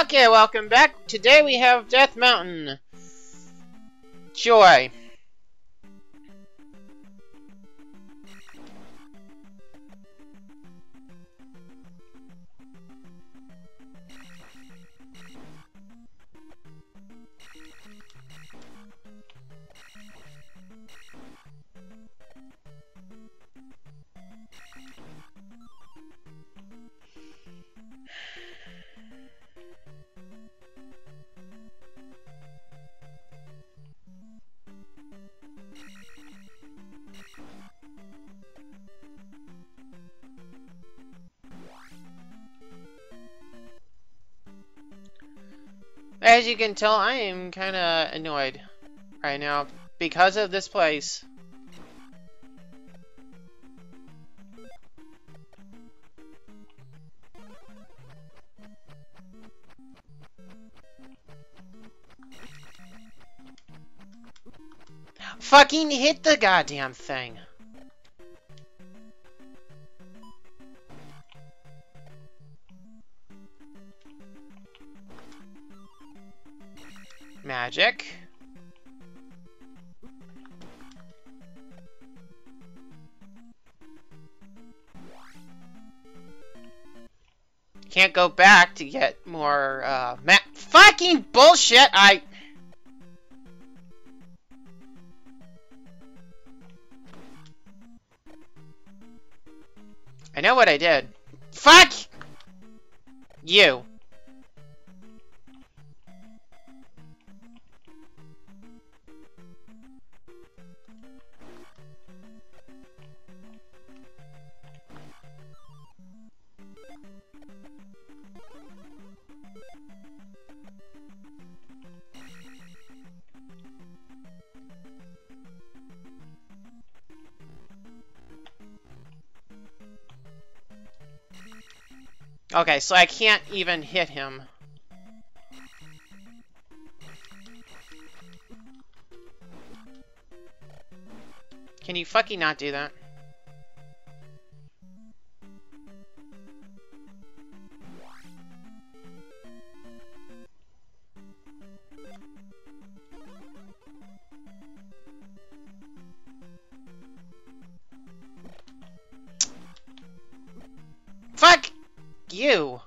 Okay, welcome back. Today we have Death Mountain. Joy. As you can tell, I am kind of annoyed right now because of this place. Fucking hit the goddamn thing. Magic. Can't go back to get more, uh, ma- Fucking bullshit! I- I know what I did. Fuck! You. Okay, so I can't even hit him. Can you fucking not do that? You!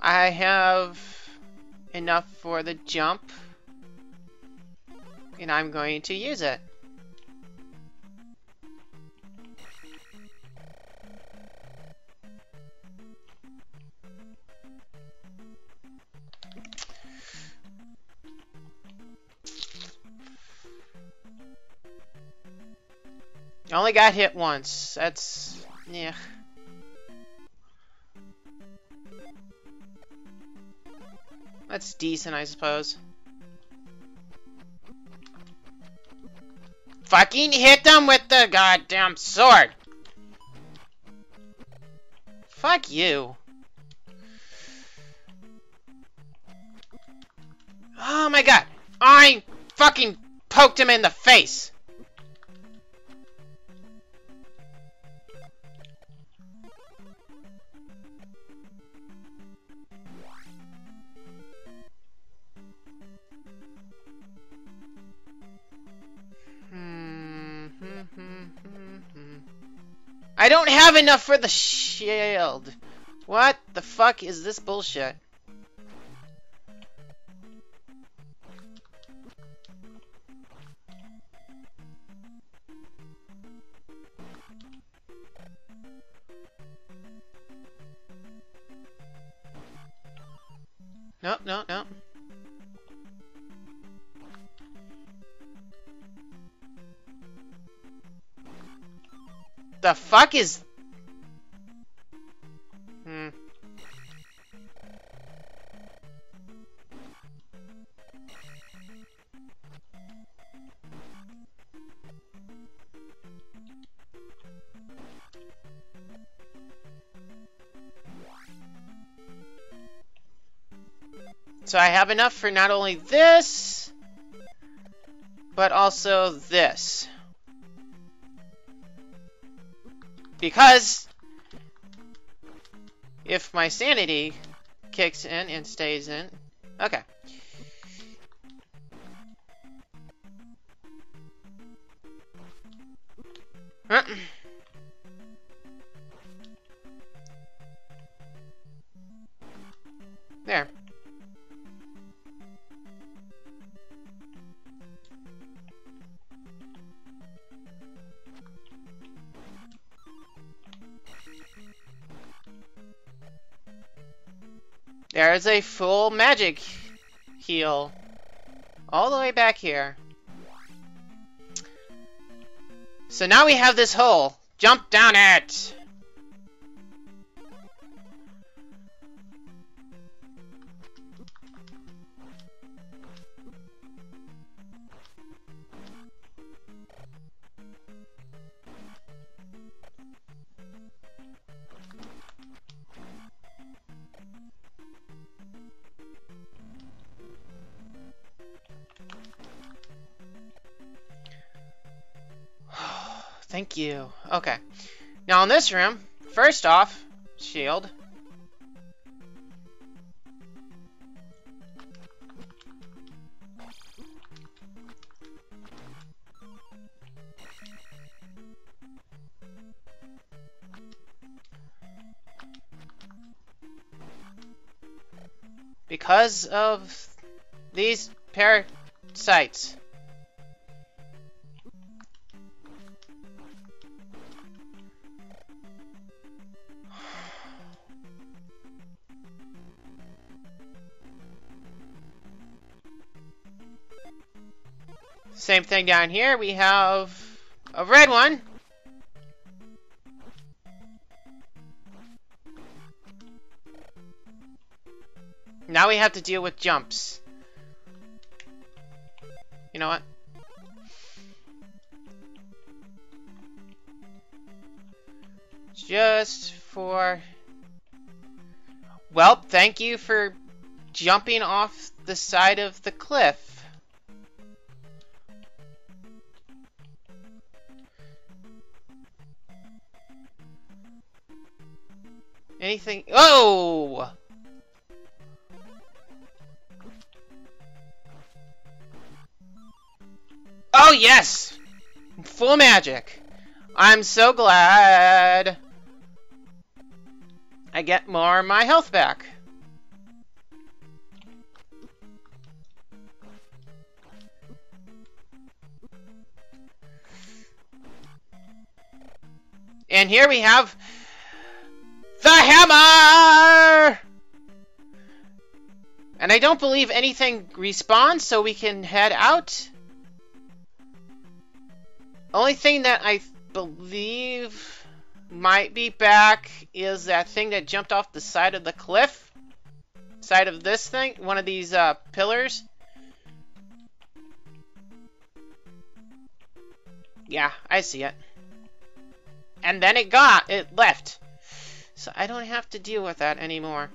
I have enough for the jump, and I'm going to use it. Only got hit once. That's... yeah. That's decent, I suppose. Fucking hit them with the goddamn sword! Fuck you. Oh my god! I fucking poked him in the face! I don't have enough for the shield. What the fuck is this bullshit? Fuck is... Hmm. So I have enough for not only this, but also this. Because if my sanity kicks in and stays in, okay. There. There's a full magic heal. All the way back here. So now we have this hole. Jump down it! Thank you. Okay. Now in this room, first off, shield. Because of these parasites. Same thing down here. We have a red one. Now we have to deal with jumps. You know what? Just for... Well, thank you for jumping off the side of the cliff. Anything? Oh! Oh, yes! Full magic. I'm so glad. I get more of my health back. And here we have hammer! And I don't believe anything respawns, so we can head out. Only thing that I believe might be back is that thing that jumped off the side of the cliff. Side of this thing, one of these uh, pillars. Yeah, I see it. And then it got, it left. So I don't have to deal with that anymore.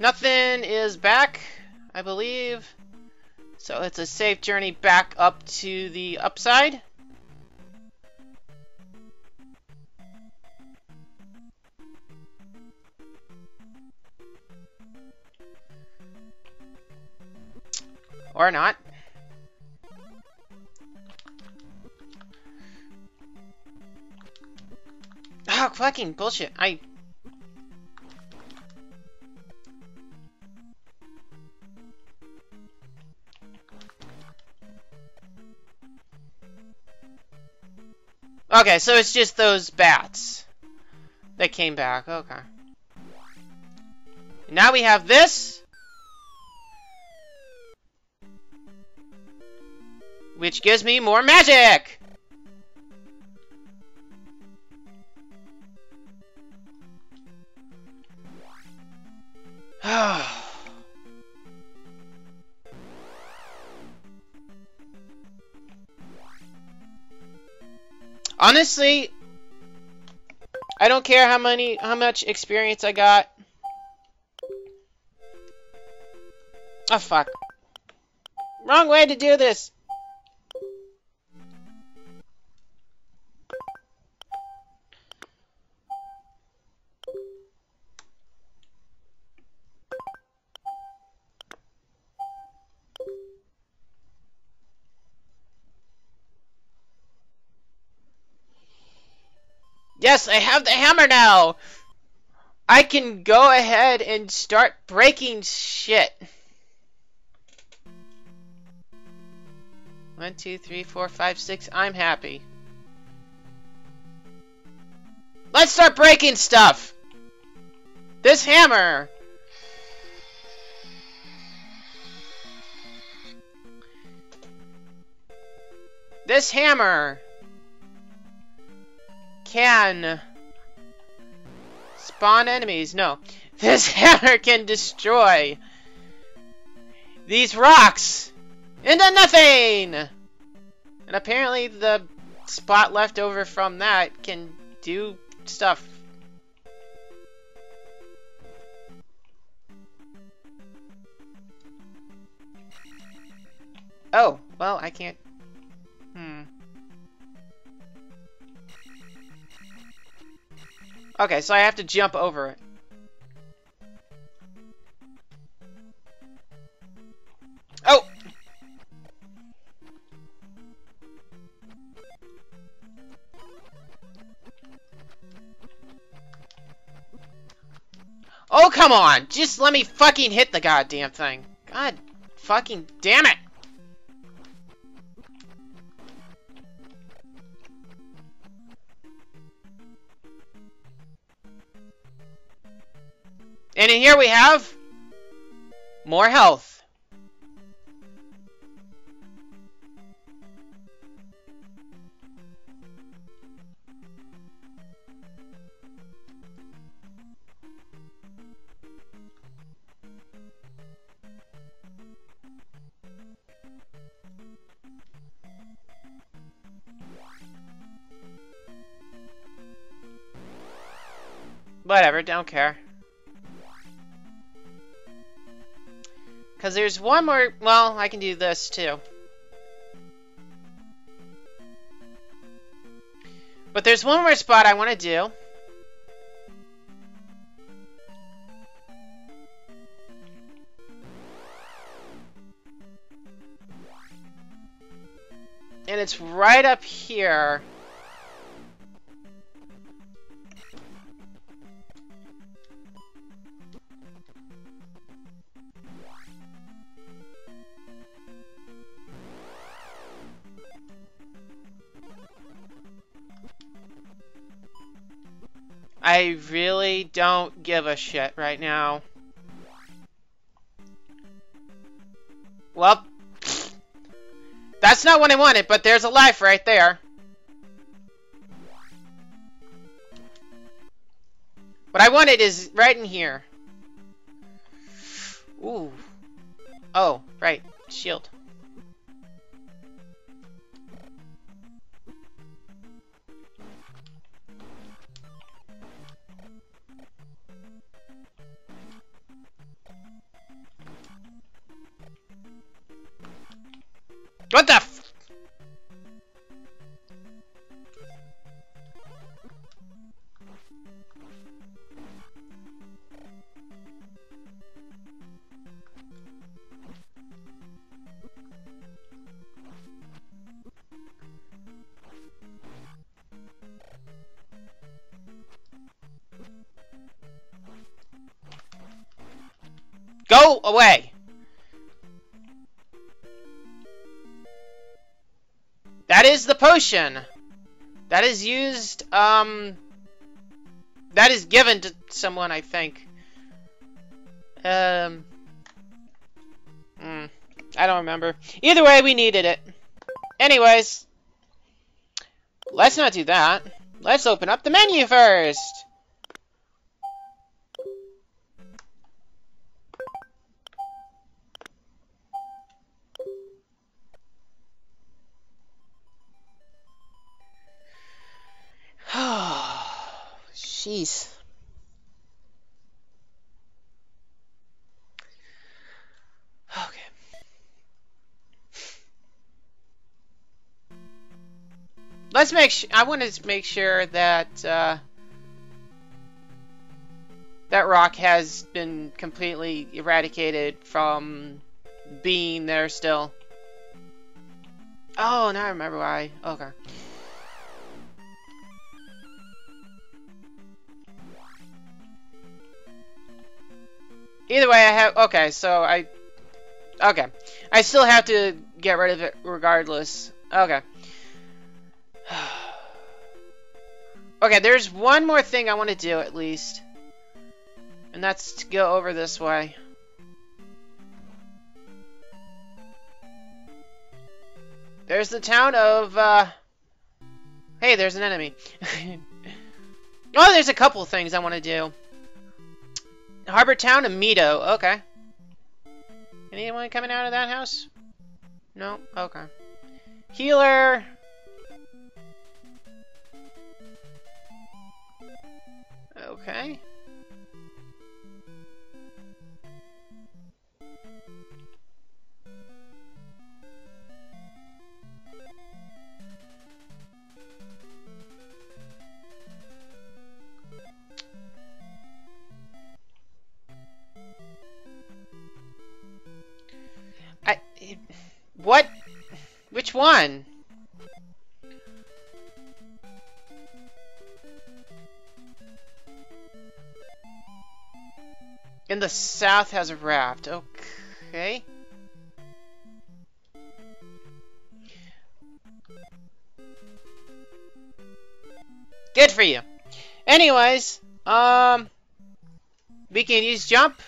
Nothing is back, I believe. So it's a safe journey back up to the upside. Or not. Oh, fucking bullshit. I... Okay, so it's just those bats that came back. Okay. Now we have this. Which gives me more magic! Honestly, I don't care how many how much experience I got. Oh fuck. Wrong way to do this! Yes, I have the hammer now! I can go ahead and start breaking shit. One, two, three, four, five, six. I'm happy. Let's start breaking stuff! This hammer! This hammer! Can spawn enemies. No. This hammer can destroy these rocks into nothing! And apparently the spot left over from that can do stuff. Oh, well, I can't... Okay, so I have to jump over it. Oh! Oh, come on! Just let me fucking hit the goddamn thing. God fucking damn it! And here we have more health. Whatever, don't care. Because there's one more... Well, I can do this, too. But there's one more spot I want to do. And it's right up here. I really don't give a shit right now. Well, that's not what I wanted, but there's a life right there. What I wanted is right in here. Ooh. Oh, right. Shield. Go away! That is the potion. That is used, um... That is given to someone, I think. Um... Hmm. I don't remember. Either way, we needed it. Anyways. Let's not do that. Let's open up the menu first. Jeez. Okay. Let's make sure, I want to make sure that, uh, that rock has been completely eradicated from being there still. Oh, now I remember why. Okay. Either way, I have... Okay, so I... Okay. I still have to get rid of it regardless. Okay. okay, there's one more thing I want to do at least. And that's to go over this way. There's the town of, uh... Hey, there's an enemy. oh, there's a couple things I want to do. Harbor Town and Mido. Okay. Anyone coming out of that house? No? Okay. Healer. Okay. What? Which one? In the south has a raft. Okay. Good for you. Anyways, um, we can use jump.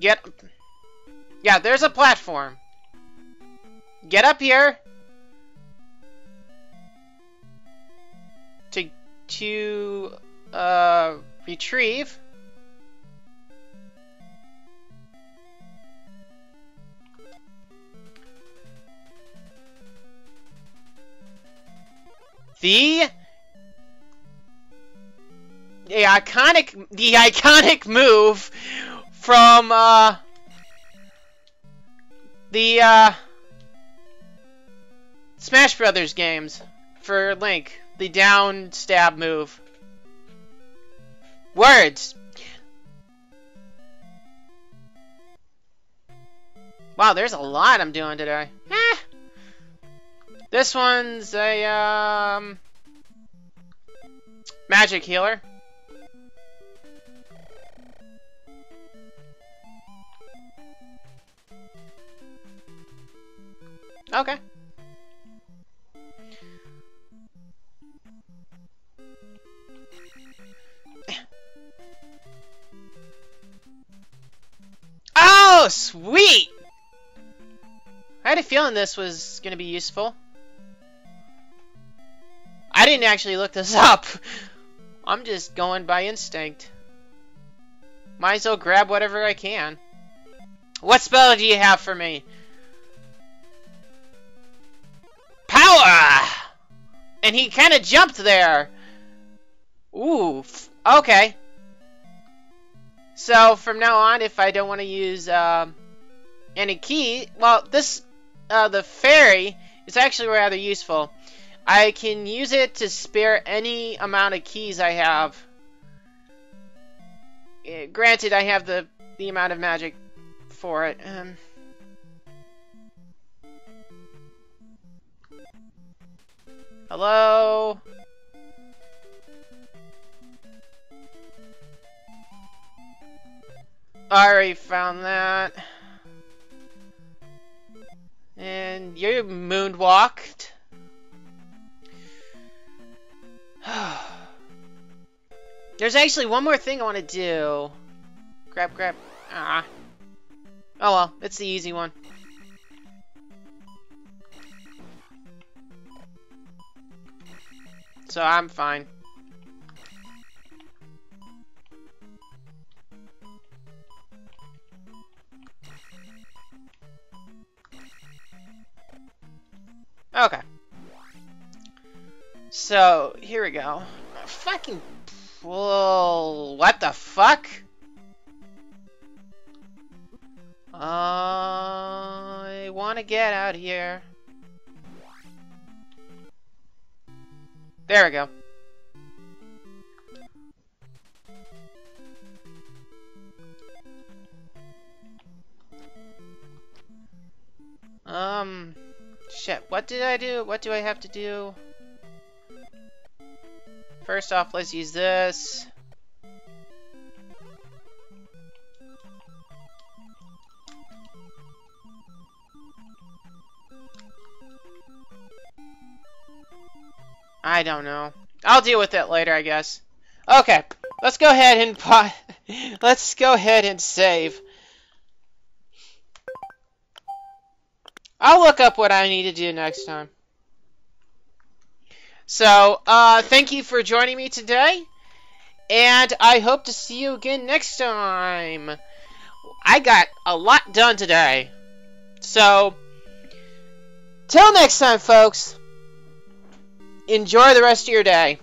Get, yeah, there's a platform. Get up here. To, to, uh, retrieve. The the iconic the iconic move from uh the uh Smash Brothers games for Link. The down stab move. Words. Wow, there's a lot I'm doing today. Eh. This one's a um magic healer. Okay. Oh, sweet! I had a feeling this was going to be useful. I didn't actually look this up. I'm just going by instinct. Might as well grab whatever I can. What spell do you have for me? And he kind of jumped there. Ooh, okay. So from now on, if I don't want to use um, any key, well, this uh, the fairy is actually rather useful. I can use it to spare any amount of keys I have. Uh, granted, I have the the amount of magic for it. Um, hello. I already found that. And you moonwalked. There's actually one more thing I want to do. Grab, grab. Ah. Oh well, it's the easy one. So I'm fine. Okay. So, here we go. Fucking... Whoa, what the fuck? I want to get out here. There we go. Um, shit, what did I do? What do I have to do? First off, let's use this. I don't know. I'll deal with it later, I guess. Okay, let's go ahead and let's go ahead and save. I'll look up what I need to do next time. So, uh, thank you for joining me today, and I hope to see you again next time. I got a lot done today. So, till next time, folks, enjoy the rest of your day.